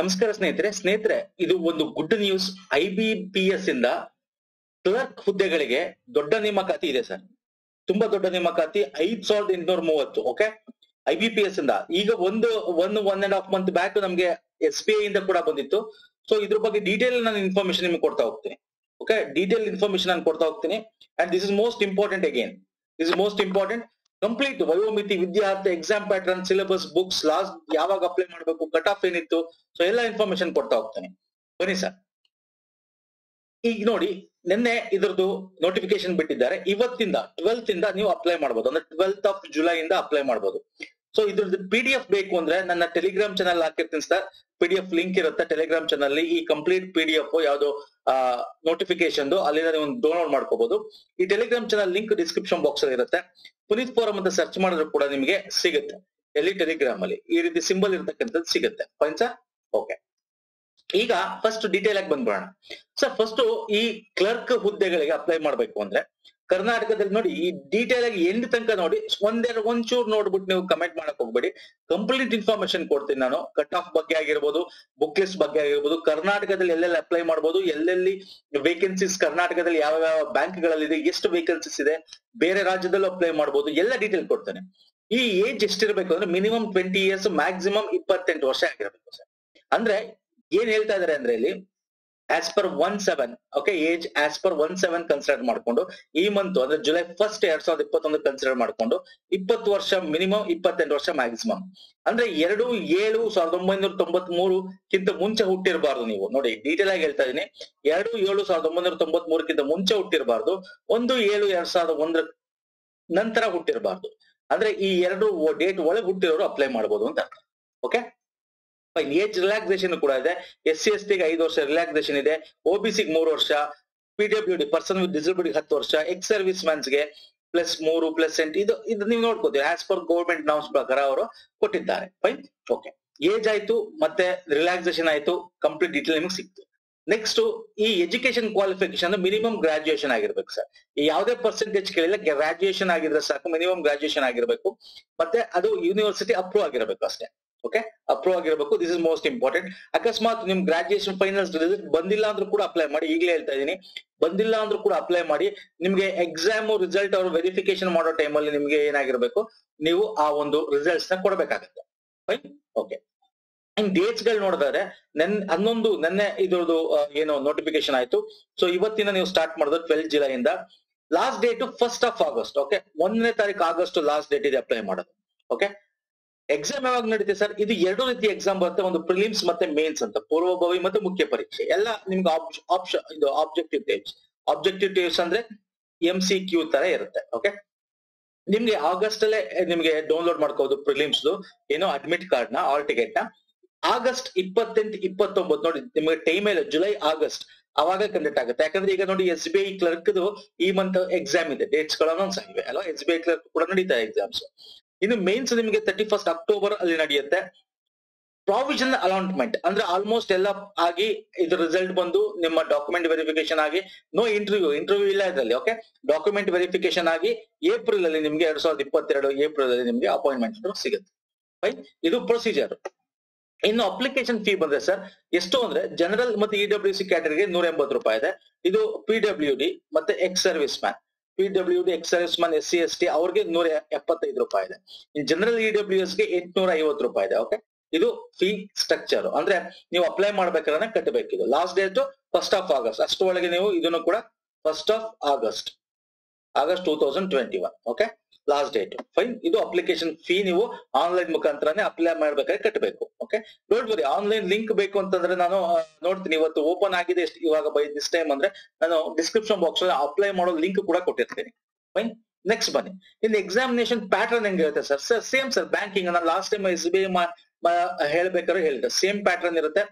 ನಮಸ್ಕಾರ ಸ್ನೇಹಿತರೆ. ಸ್ನೇಹಿತರೆ, ಇದು ಒಂದು good news I B P S ಇಂದ ಕ್ಲರ್ಕ್ ಹುದ್ದೆಗಳಿಗೆ ದೊಡ್ಡ ನೇಮಕಾತಿ ಇದೆ ಸರ್. ತುಂಬಾ ದೊಡ್ಡ ನೇಮಕಾತಿ, ಐದ್ ಸಾವಿರದ ಎಂಟುನೂರ ಮೂವತ್ತು okay I B P S ಇಂದ. ಈಗ ಒಂದು one one and half month back ನಮ್ಗೆ ಎಸ್ ಬಿ ಐ ಇಂದ ಕೂಡ ಬಂದಿತ್ತು. ಸೊ ಇದ್ರ ಬಗ್ಗೆ ಡೀಟೇಲ್ ನಾನು ಇನ್ಫಾರ್ಮೇಶನ್ ನಿಮ್ಗೆ ಕೊಡ್ತಾ ಹೋಗ್ತೀನಿ ಓಕೆ ಡೀಟೇಲ್ ಇನ್ಫಾರ್ಮೇಶನ್ ನಾನು ಕೊಡ್ತಾ ಹೋಗ್ತೀನಿ. And this is most important again this is most important complete ವಯೋಮಿತಿ ವಿದ್ಯಾರ್ಥಿ exam pattern syllabus books last ಯಾವಾಗ ಅಪ್ಲೈ ಮಾಡಬೇಕು ಕಟ್ ಆಫ್ ಏನಿತ್ತು? ಸೊ ಎಲ್ಲ ಇನ್ಫಾರ್ಮೇಶನ್ ಕೊಡ್ತಾ ಹೋಗ್ತಾನೆ. ಬನ್ನಿ ಸರ್. ಈಗ ನೋಡಿ, ನಿನ್ನೆ ಇದ್ರದ್ದು ನೋಟಿಫಿಕೇಶನ್ ಬಿಟ್ಟಿದ್ದಾರೆ. ಇವತ್ತಿಂದ ಟ್ವೆಲ್ತ್ ಇಂದ ನೀವು ಅಪ್ಲೈ ಮಾಡಬಹುದು ಅಂದ್ರೆ ಟ್ವೆಲ್ತ್ ಆಫ್ ಜುಲೈ ಇಂದ ಅಪ್ಲೈ ಮಾಡಬಹುದು ಸೊ ಇದ್ರದ್ದು ಪಿ ಡಿ ಎಫ್ ಬೇಕು ಅಂದ್ರೆ ನನ್ನ ಟೆಲಿಗ್ರಾಮ್ ಚಾನಲ್ ಹಾಕಿರ್ತೀನಿ sir P D F link ಇರುತ್ತೆ ಟೆಲಿಗ್ರಾಮ್ ಚಾನಲ್ ಈ ಕಂಪ್ಲೀಟ್ ಪಿ ಡಿ ಎಫ್ ಯಾವ್ದು ನೋಟಿಫಿಕೇಶನ್ ಅಲ್ಲಿಂದ ನೀವು ಡೌನ್ಲೋಡ್ ಮಾಡ್ಕೋಬಹುದು ಈ Telegram channel link description box ಅಲ್ಲಿ ಇರುತ್ತೆ. ಪುನೀತ್ ಫೋರಂ ಅಂತ ಸರ್ಚ್ ಮಾಡಿದ್ರು ಕೂಡ ನಿಮಗೆ ಸಿಗುತ್ತೆ. ಎಲ್ಲಿ? ಟೆಲಿಗ್ರಾಮ್ ಅಲ್ಲಿ. ಈ ರೀತಿ ಸಿಂಬಲ್ ಇರತಕ್ಕಂಥದ್ದು ಸಿಗುತ್ತೆ. ಸರ್ ಓಕೆ ಈಗ ಫಸ್ಟ್ ಡೀಟೇಲ್ ಆಗಿ ಬಂದ್ಬಿಡೋಣ. ಸರ್ ಫಸ್ಟ್ ಈ ಕ್ಲರ್ಕ್ ಹುದ್ದೆಗಳಿಗೆ ಅಪ್ಲೈ ಮಾಡ್ಬೇಕು ಅಂದ್ರೆ ಕರ್ನಾಟಕದಲ್ಲಿ ನೋಡಿ ಈ ಡೀಟೇಲ್ ಆಗಿ ಎಂಡ್ ತನಕ ನೋಡಿ ಒಂದೆರಡು ಒಂಚೂರು ನೋಡ್ಬಿಟ್ಟು ನೀವು ಕಮೆಂಟ್ ಮಾಡಕ್ ಹೋಗ್ಬೇಡಿ. ಕಂಪ್ಲೀಟ್ ಇನ್ಫಾರ್ಮೇಶನ್ ಕೊಡ್ತೀನಿ ನಾನು. ಕಟ್ ಆಫ್ ಬಗ್ಗೆ ಆಗಿರ್ಬೋದು ಬುಕ್ ಲಿಸ್ಟ್ ಬಗ್ಗೆ ಆಗಿರ್ಬೋದು, ಕರ್ನಾಟಕದಲ್ಲಿ ಎಲ್ಲೆಲ್ಲಿ ಅಪ್ಲೈ ಮಾಡ್ಬೋದು, ಎಲ್ಲೆಲ್ಲಿ ವೇಕೆನ್ಸೀಸ್ ಕರ್ನಾಟಕದಲ್ಲಿ ಯಾವ ಯಾವ ಬ್ಯಾಂಕ್ಗಳಲ್ಲಿ ಎಷ್ಟು ವೇಕೆನ್ಸೀಸ್ ಇದೆ, ಬೇರೆ ರಾಜ್ಯದಲ್ಲೂ ಅಪ್ಲೈ ಮಾಡ್ಬೋದು, ಎಲ್ಲ ಡೀಟೇಲ್ ಕೊಡ್ತೇನೆ. ಈ ಏಜ್ ಎಷ್ಟಿರ್ಬೇಕು ಅಂದ್ರೆ ಮಿನಿಮಮ್ ಟ್ವೆಂಟಿ ಇಯರ್ಸ್ ಮ್ಯಾಕ್ಸಿಮಮ್ ಇಪ್ಪತ್ತೆಂಟು ವರ್ಷ ಆಗಿರ್ಬೇಕು ಸರ್. ಅಂದ್ರೆ ಏನ್ ಹೇಳ್ತಾ ಇದಾರೆ ಅಂದ್ರೆ ಇಲ್ಲಿ as per one seven okay age as per one seven consider ಮಾಡ್ಕೊಂಡು, ಈ ಮಂತ್ ಅಂದ್ರೆ ಜುಲೈ ಫಸ್ಟ್ ಎರಡ್ ಸಾವಿರದ ಇಪ್ಪತ್ತೊಂದು ಕನ್ಸಿಡರ್ ಮಾಡ್ಕೊಂಡು, ಇಪ್ಪತ್ತು ವರ್ಷ ಮಿನಿಮಮ್ ಇಪ್ಪತ್ತೆಂಟು ವರ್ಷ ಮ್ಯಾಕ್ಸಿಮಮ್ ಅಂದ್ರೆ ಎರಡು ಏಳು ಸಾವಿರದ ಒಂಬೈನೂರ ತೊಂಬತ್ ಮೂರುಕ್ಕಿಂತ ಮುಂಚೆ ಹುಟ್ಟಿರಬಾರ್ದು ನೀವು. ನೋಡಿ ಡೀಟೇಲ್ ಆಗಿ ಹೇಳ್ತಾ ಇದೀನಿ. ಎರಡು ಏಳು ಸಾವಿರದ ಒಂಬೈನೂರ ತೊಂಬತ್ ಮೂರಕ್ಕಿಂತ ಮುಂಚೆ ಹುಟ್ಟಿರಬಾರ್ದು, ಒಂದು ಏಳು ಎರಡ್ ಸಾವಿರದ ಒಂದರ ನಂತರ ಹುಟ್ಟಿರಬಾರ್ದು. ಅಂದ್ರೆ ಈ ಎರಡು ಡೇಟ್ ಒಳಗೆ ಹುಟ್ಟಿರೋರು ಅಪ್ಲೈ ಮಾಡಬಹುದು ಅಂತ ಓಕೆ ಫೈನ್ ಏಜ್ ರಿಲ್ಯಾಕ್ಸೇಷನ್ ಕೂಡ ಇದೆ. ಎಸ್ ಸಿ ಎಸ್ ಟಿಗೆ ಐದು ವರ್ಷ ರಿಲ್ಯಾಕ್ಸೇಷನ್ ಇದೆ. ಓಬಿಸಿಗೆ ಮೂರು ವರ್ಷ. P W D person with disability ಹತ್ತು ವರ್ಷ. ಎಕ್ಸ್ ಸರ್ವಿಸ್ ಮ್ಯಾನ್ಸ್ಗೆ ಪ್ಲಸ್ ಮೂರು ಪ್ಲಸ್ ಎಂಟು. ಇದು ಇದು ನೀವು ನೋಡ್ಕೋತೀವಿ ಆಸ್ ಪರ್ ಗೌರ್ಮೆಂಟ್ ನಾಮ್ಸ್ ಪ್ರಕಾರ ಅವರು ಕೊಟ್ಟಿದ್ದಾರೆ. ಫೈನ್ ಓಕೆ ಏಜ್ ಆಯ್ತು, ಮತ್ತೆ ರಿಲ್ಯಾಕ್ಸೇಷನ್ ಆಯ್ತು ಕಂಪ್ಲೀಟ್ ಡೀಟೇಲ್ ನಿಮಗೆ ಸಿಕ್ತು. ನೆಕ್ಸ್ಟ್ ಈ ಎಜುಕೇಶನ್ ಕ್ವಾಲಿಫಿಕೇಶನ್ ಮಿನಿಮಮ್ ಗ್ರಾಜುಯೇಷನ್ ಆಗಿರ್ಬೇಕು ಸರ್ ಯಾವುದೇ ಪರ್ಸೆಂಟೇಜ್ ಕೇಳಿಲ್ಲ ಗ್ರಾಜುಯೇಷನ್ ಆಗಿದ್ರೆ ಸಾಕು ಮಿನಿಮಮ್ ಗ್ರಾಜುಯೇಷನ್ ಆಗಿರ್ಬೇಕು. ಮತ್ತೆ ಅದು ಯೂನಿವರ್ಸಿಟಿ ಅಪ್ರೂವ್ ಆಗಿರಬೇಕು ಅಷ್ಟೇ. ಓಕೆ ಅಪ್ರೂವ್ ಆಗಿರಬೇಕು ದಿಸ್ ಇಸ್ ಮೋಸ್ಟ್ ಇಂಪಾರ್ಟೆಂಟ್ ಅಕಸ್ಮಾತ್ ನಿಮ್ ಗ್ರಾಜುಯೇಷನ್ ಫೈನಲ್ಸ್ ರಿಸಲ್ಟ್ ಬಂದಿಲ್ಲ ಅಂದ್ರೂ ಕೂಡ ಅಪ್ಲೈ ಮಾಡಿ, ಈಗಲೇ ಹೇಳ್ತಾ ಇದೀನಿ ಬಂದಿಲ್ಲ ಅಂದ್ರೂ ಕೂಡ ಅಪ್ಲೈ ಮಾಡಿ, ನಿಮ್ಗೆ ಎಕ್ಸಾಮ್ ರಿಸಲ್ಟ್ ಅವರು ವೆರಿಫಿಕೇಶನ್ ಮಾಡೋ ಟೈಮಲ್ಲಿ ನಿಮ್ಗೆ ಏನಾಗಿರ್ಬೇಕು, ನೀವು ಆ ಒಂದು ರಿಸಲ್ಟ್ಸ್ನ ಕೊಡಬೇಕಾಗುತ್ತೆ. ಫೈನ್ ಓಕೆ ಇನ್ ಡೇಟ್ಸ್ಗಳು ನೋಡಿದ್ರೆ ನೆನ್, ಹನ್ನೊಂದು, ನೆನ್ನೆ ಇದ್ರದ್ದು ಏನು ನೋಟಿಫಿಕೇಶನ್ ಆಯ್ತು. ಸೊ ಇವತ್ತಿನ ನೀವು ಸ್ಟಾರ್ಟ್ ಮಾಡೋದು ಟ್ವೆಲ್ತ್ ಜುಲೈ ಇಂದ last date first of August okay ಒಂದನೇ ತಾರೀಕು ಆಗಸ್ಟ್ ಲಾಸ್ಟ್ ಡೇಟ್ ಇದೆ ಅಪ್ಲೈ ಮಾಡೋದು. ಓಕೆ ಎಕ್ಸಾಮ್ ಯಾವಾಗ ನಡೀತೆ ಸರ್ ಇದು ಎರಡು ರೀತಿ ಎಕ್ಸಾಮ್ ಬರುತ್ತೆ, ಒಂದು ಪ್ರಿಲಿಮ್ಸ್ ಮತ್ತೆ ಮೇನ್ಸ್ ಅಂತ. ಪೂರ್ವಭಾವಿ ಮತ್ತೆ ಮುಖ್ಯ ಪರೀಕ್ಷೆ. ಎಲ್ಲ ನಿಮ್ಗೆ ಆಪ್ಷನ್ ಇದು ಆಬ್ಜೆಕ್ಟಿವ್ ಟೇಪ್ಸ್ ಆಬ್ಜೆಕ್ಟಿವ್ ಟೇಪ್ಸ್ ಅಂದ್ರೆ ಎಂ ಸಿ ಕ್ಯೂ ತರ ಇರುತ್ತೆ ಓಕೆ ನಿಮ್ಗೆ ಆಗಸ್ಟ್ ಅಲ್ಲೇ ನಿಮ್ಗೆ ಡೌನ್ಲೋಡ್ ಮಾಡ್ಕೋದು ಪ್ರಿಲಿಮ್ಸ್ ಏನೋ ಅಡ್ಮಿಟ್ ಕಾರ್ಡ್ನ ಆಲ್ ಟಿಕೆಟ್ನ. ಆಗಸ್ಟ್ ಇಪ್ಪತ್ತೆಂಟು, ಇಪ್ಪತ್ತೊಂಬತ್ತು ನೋಡಿ, ನಿಮ್ಗೆ ಟೈಮ್ ಇಲ್ಲ ಜುಲೈ ಆಗಸ್ಟ್ ಅವಾಗ ಕಂಡಕ್ಟ್ ಆಗುತ್ತೆ. ಯಾಕಂದ್ರೆ ಈಗ ನೋಡಿ ಎಸ್ ಬಿ ಐ ಕ್ಲರ್ಕ್ ಈ ಮಂತ್ ಎಕ್ಸಾಮ್ ಇದೆ. ಡೇಟ್ಸ್ಗಳು ಅನೌನ್ಸ್ ಆಗಿವೆ ಅಲ್ವಾ ಎಸ್ ಬಿ ಐ ಕ್ಲರ್ಕ್ ಕೂಡ ನಡೀತಾ ಎಕ್ಸಾಮ್ಸ್ ಇನ್ನು ಮೇನ್ಸ್ ನಿಮಗೆ ತರ್ಟಿ ಫಸ್ಟ್ ಅಕ್ಟೋಬರ್ ಅಲ್ಲಿ ನಡೆಯುತ್ತೆ. ಪ್ರಾವಿಷನ್ ಅಲಾಟ್ಮೆಂಟ್ ಅಂದ್ರೆ ಆಲ್ಮೋಸ್ಟ್ ಎಲ್ಲ ಆಗಿ ಇದು ರಿಸಲ್ಟ್ ಬಂದು ನಿಮ್ಮ ಡಾಕ್ಯುಮೆಂಟ್ ವೆರಿಫಿಕೇಶನ್ ಆಗಿ ನೋ ಇಂಟರ್ವ್ಯೂ ಇಂಟರ್ವ್ಯೂ ಇಲ್ಲ ಇದರಲ್ಲಿ ಓಕೆ ಡಾಕ್ಯುಮೆಂಟ್ ವೆರಿಫಿಕೇಶನ್ ಆಗಿ ಏಪ್ರಿಲ್ ಅಲ್ಲಿ ನಿಮ್ಗೆ ಎರಡ್ ಸಾವಿರದ ಇಪ್ಪತ್ತೆರಡು ಏಪ್ರಿಲ್ ಅಲ್ಲಿ ನಿಮ್ಗೆ ಅಪಾಯಿಂಟ್ಮೆಂಟ್ ಸಿಗುತ್ತೆ. ಫೈನ್ ಇದು ಪ್ರೊಸೀಜರ್ ಇನ್ನು ಅಪ್ಲಿಕೇಶನ್ ಫೀ ಬಂದ್ರೆ ಸರ್ ಎಷ್ಟು ಅಂದ್ರೆ ಜನರಲ್ ಮತ್ತೆ ಇ ಡಬ್ಲ್ಯೂ ಸಿ ಕ್ಯಾಟರಿಗೆ ನೂರ ಎಂಬತ್ತು ರೂಪಾಯಿ ಇದೆ. ಇದು ಪಿ ಡಬ್ಲ್ಯೂ ಡಿ ಮತ್ತೆ ex service man P W D ex S man S C S T ಅವ್ರಿಗೆ ನೂರ ಎಪ್ಪತ್ತೈದು ರೂಪಾಯಿ ಇದೆ. ಜನರಲ್ ಇ ಡಬ್ಲ್ಯೂ ಎಸ್ಗೆ ಎಂಟ್ನೂರ ಐವತ್ತು ರೂಪಾಯಿ ಇದೆ ಓಕೆ ಇದು ಫೀ ಸ್ಟ್ರಕ್ಚರ್ ಅಂದ್ರೆ ನೀವು ಅಪ್ಲೈ ಮಾಡ್ಬೇಕಾದ್ರೆ ಕಟ್ಟಬೇಕಿದು last date first of August ಅಷ್ಟರೊಳಗೆ ನೀವು ಇದನ್ನು ಕೂಡ first of August August two thousand twenty one okay last date fine ಇದು ಅಪ್ಲಿಕೇಶನ್ ಫೀ ನೀವು ಆನ್ಲೈನ್ ಮುಖಾಂತರನೇ ಅಪ್ಲೈ ಮಾಡ್ಬೇಕಾದ್ರೆ ಕಟ್ಟಬೇಕು okay don't worry online link ಬೇಕು ಅಂತಂದ್ರೆ ನಾನು ನೋಡ್ತೀನಿ, ಇವತ್ತು ಓಪನ್ ಆಗಿದೆ ಇವಾಗ ಬೈ ದಿಸ್ ಟೈಮ್ ಅಂದ್ರೆ ನಾನು ಡಿಸ್ಕ್ರಿಪ್ಷನ್ ಬಾಕ್ಸ್ ಅಲ್ಲಿ ಅಪ್ಲೈ ಮಾಡೋ ಲಿಂಕ್ ಕೂಡ ಕೊಟ್ಟಿರ್ತೀನಿ. ಫೈನ್ ನೆಕ್ಸ್ಟ್ ಬನ್ನಿ. ಇನ್ ಎಕ್ಸಾಮಿನೇಷನ್ ಪ್ಯಾಟರ್ನ್ ಹೆಂಗಿರುತ್ತೆ sir sir same sir banking ನಾನು last time S B I ಹೇಳ್ಬೇಕಾದ್ರೆ ಹೇಳಿದೆ. ಸೇಮ್ ಪ್ಯಾಟರ್ನ್ ಇರುತ್ತೆ.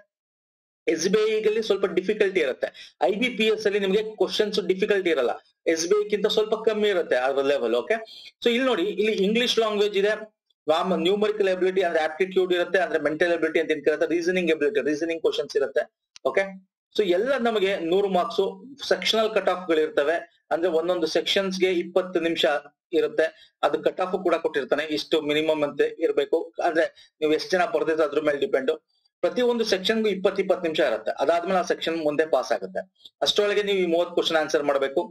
ಎಸ್ ಬಿ ಐಗಲ್ಲಿ ಸ್ವಲ್ಪ ಡಿಫಿಕಲ್ಟಿ ಇರುತ್ತೆ. ಐ ಬಿ ಪಿ ಎಸ್ ಅಲ್ಲಿ ನಿಮಗೆ ಕ್ವಶನ್ಸ್ ಡಿಫಿಕಲ್ಟಿ ಇರಲ್ಲ. ಎಸ್ ಬಿ ಐಕ್ಕಿಂತ ಸ್ವಲ್ಪ ಕಮ್ಮಿ ಇರುತ್ತೆ ಅದರ ಲೆವೆಲ್ ಓಕೆ ಸೊ ಇಲ್ಲಿ ನೋಡಿ, ಇಲ್ಲಿ ಇಂಗ್ಲಿಷ್ ಲ್ಯಾಂಗ್ವೇಜ್ ಇದೆ. ನ್ಯೂಮರಿಕಲ್ ಎಬಿಲಿಟಿ ಅಂದ್ರೆ ಆಪ್ಟಿಟ್ಯೂಡ್ ಇರುತ್ತೆ, ಅಂದ್ರೆ ಮೆಂಟಲ್ ಎಬಿಲಿಟಿ ಅಂತ ಇರುತ್ತೆ ರೀಸನಿಂಗ್ ಎಬಿಲಿಟಿ ರೀಸನಿಂಗ್ ಕ್ವಶನ್ಸ್ ಇರುತ್ತೆ ಓಕೆ ಸೊ ಎಲ್ಲ ನಮಗೆ ನೂರು ಮಾರ್ಕ್ಸ್ ಸೆಕ್ಷನಲ್ ಕಟ್ ಆಫ್ಗಳು ಇರ್ತವೆ. ಅಂದ್ರೆ ಒಂದೊಂದು ಸೆಕ್ಷನ್ಸ್ಗೆ ಇಪ್ಪತ್ತು ನಿಮಿಷ ಇರುತ್ತೆ. ಅದು ಕಟ್ ಆಫ್ ಕೂಡ ಕೊಟ್ಟಿರ್ತಾನೆ. ಇಷ್ಟು ಮಿನಿಮಮ್ ಅಂತ ಇರಬೇಕು. ಅಂದ್ರೆ, ನೀವು ಎಷ್ಟು ಜನ ಬರ್ದಿದ್ರೆ ಅದ್ರ ಮೇಲೆ ಡಿಪೆಂಡ್ ಪ್ರತಿಯೊಂದು ಸೆಕ್ಷನ್ಗೂ ಇಪ್ಪತ್ ಇಪ್ಪತ್ತು ನಿಮಿಷ ಇರುತ್ತೆ. ಅದಾದ್ಮೇಲೆ ಆ ಸೆಕ್ಷನ್ ಮುಂದೆ ಪಾಸ್ ಆಗುತ್ತೆ. ಅಷ್ಟರೊಳಗೆ ನೀವು ಈ ಮೂವತ್ ಕ್ವಶನ್ ಆನ್ಸರ್ ಮಾಡಬೇಕು.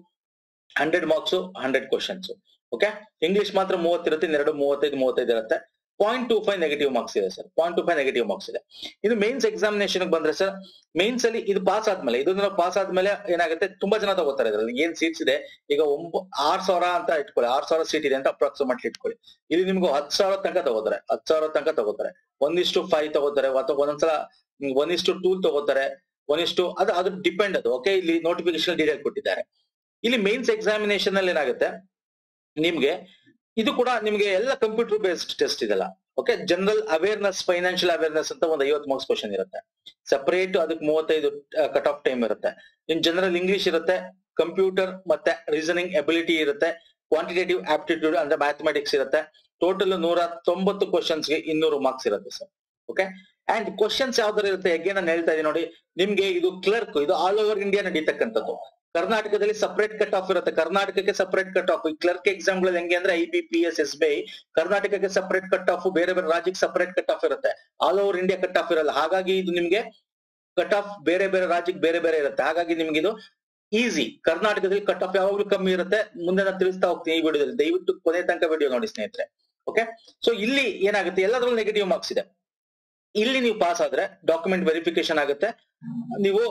Hundred marks hundred questions okay English ಮಾತ್ರ ಮೂವತ್ತಿರುತ್ತೆ ಇನ್ನೆರಡು ಮೂವತ್ತೈದು ಮೂವತ್ತೈದು ಇರುತ್ತೆ. Point two five negative marks ಇದೆ sir point two five negative marks ಇದೆ. ಇದು ಮೇನ್ಸ್ ಎಕ್ಸಾಮಿನೇಷನ್ ಬಂದ್ರೆ ಸರ್ ಮೇನ್ಸ್ ಅಲ್ಲಿ ಇದು ಪಾಸ್ ಆದ್ಮೇಲೆ ಇದು ಪಾಸ್ ಆದ್ಮೇಲೆ ಏನಾಗುತ್ತೆ, ತುಂಬಾ ಜನ ತಗೋತಾರೆ ಇದ್ರಲ್ಲಿ. ಏನ್ ಸೀಟ್ಸ್ ಇದೆ? ಈಗ ಒಂಬ, ಆರ್ ಸಾವಿರ ಅಂತ ಇಟ್ಕೊಳ್ಳಿ. ಆರ್ ಸಾವಿರ ಸೀಟ್ ಇದೆ ಅಂತ ಅಪ್ರಾಕ್ಸಿಮೇಟ್ಲಿ ಇಟ್ಕೊಳ್ಳಿ. ಇಲ್ಲಿ ನಿಮ್ಗೆ ಹತ್ತು ಸಾವಿರ ತನಕ ತಗೋತಾರೆ. ಹತ್ತು ಸಾವಿರ ತನಕ ತಗೋತಾರೆ. ಒಂದಿಷ್ಟು ಫೈವ್ ತಗೋತಾರೆ, ಅಥವಾ ಒಂದೊಂದ್ಸಲ ಒಂದಿಷ್ಟು ಟೂಲ್ ತಗೋತಾರೆ. ಒಂದಿಷ್ಟು ಅದು ಅದು ಡಿಪೆಂಡ್ ಅದು ಓಕೆ ಇಲ್ಲಿ ನೋಟಿಫಿಕೇಶನ್ ಡೀಟೇಲ್ ಕೊಟ್ಟಿದ್ದಾರೆ. ಇಲ್ಲಿ ಮೇನ್ಸ್ ಎಕ್ಸಾಮಿನೇಷನ್ ಅಲ್ಲಿ ಏನಾಗುತ್ತೆ? ನಿಮ್ಗೆ ಇದು ಕೂಡ ನಿಮಗೆ ಎಲ್ಲ ಕಂಪ್ಯೂಟರ್ ಬೇಸ್ಡ್ ಟೆಸ್ಟ್ ಇದೆಲ್ಲ. Okay general awareness financial awareness ಅಂತ ಒಂದು ಐವತ್ತು ಮಾರ್ಕ್ಸ್ ಕ್ವಶನ್ ಇರುತ್ತೆ. ಸಪರೇಟ್ ಅದಕ್ಕೆ ಮೂವತ್ತೈದು ಕಟ್ ಆಫ್ ಟೈಮ್ ಇರುತ್ತೆ. ಇನ್ ಜನರಲ್ ಇಂಗ್ಲಿಷ್ ಇರುತ್ತೆ ಕಂಪ್ಯೂಟರ್ ಮತ್ತೆ ರೀಸನಿಂಗ್ ಎಬಿಲಿಟಿ ಇರುತ್ತೆ ಕ್ವಾಂಟಿಟೇಟಿವ್ ಆಪ್ಟಿಟ್ಯೂಡ್ ಅಂದ್ರೆ ಮ್ಯಾಥಮೆಟಿಕ್ಸ್ ಇರುತ್ತೆ. ಟೋಟಲ್ ನೂರ ತೊಂಬತ್ತು ಕ್ವಶನ್ಸ್ಗೆ ಇನ್ನೂರು ಮಾರ್ಕ್ಸ್ ಇರುತ್ತೆ ಸರ್ ಓಕೆ ಅಂಡ್ ಕ್ವಶನ್ಸ್ ಯಾವ್ದಾರು ಇರುತ್ತೆ ಹೇಗೆ ನಾನು ಹೇಳ್ತಾ ಇದ್ದೀನಿ ನೋಡಿ, ನಿಮ್ಗೆ ಇದು ಕ್ಲರ್ಕ್ ಇದು ಆಲ್ ಓವರ್ ಇಂಡಿಯಾ ನಡೀತಕ್ಕಂಥದ್ದು. ಕರ್ನಾಟಕದಲ್ಲಿ ಸಪರೇಟ್ ಕಟ್ ಆಫ್ ಇರುತ್ತೆ. ಕರ್ನಾಟಕಕ್ಕೆ ಸಪರೇಟ್ ಕಟ್ ಆಫ್ ಕ್ಲರ್ಕ್ ಎಕ್ಸಾಮ್ಗಳಲ್ಲಿ ಹೆಂಗೆ ಅಂದ್ರೆ I B P S S B I ಕರ್ನಾಟಕಕ್ಕೆ ಸಪರೇಟ್ ಕಟ್ ಆಫ್ ಬೇರೆ ಬೇರೆ ರಾಜ್ಯಕ್ಕೆ ಸಪರೇಟ್ ಕಟ್ ಆಫ್ ಇರುತ್ತೆ. All over India cut off ಇರಲ್ಲ. ಹಾಗಾಗಿ ಇದು ನಿಮ್ಗೆ ಕಟ್ ಆಫ್ ಬೇರೆ ಬೇರೆ ರಾಜ್ಯಕ್ಕೆ ಬೇರೆ ಬೇರೆ ಇರುತ್ತೆ. ಹಾಗಾಗಿ ನಿಮ್ಗೆ ಇದು ಈಸಿ ಕರ್ನಾಟಕದಲ್ಲಿ ಕಟ್ ಆಫ್ ಯಾವಾಗ್ಲೂ ಕಮ್ಮಿ ಇರುತ್ತೆ. ಮುಂದೆ ನಾನು ತಿಳಿಸ್ತಾ ಹೋಗ್ತೀನಿ ಈ ವಿಡಿಯೋದಲ್ಲಿ ದಯವಿಟ್ಟು ಕೊನೆ ತನಕ ವಿಡಿಯೋ ನೋಡಿ ಸ್ನೇಹಿತರೆ. ಓಕೆ ಸೊ ಇಲ್ಲಿ ಏನಾಗುತ್ತೆ? ಎಲ್ಲದರಲ್ಲೂ ನೆಗೆಟಿವ್ ಮಾರ್ಕ್ಸ್ ಇದೆ. ಇಲ್ಲಿ ನೀವು ಪಾಸ್ ಆದ್ರೆ ಡಾಕ್ಯುಮೆಂಟ್ ವೆರಿಫಿಕೇಶನ್ ಆಗುತ್ತೆ. ನೀವು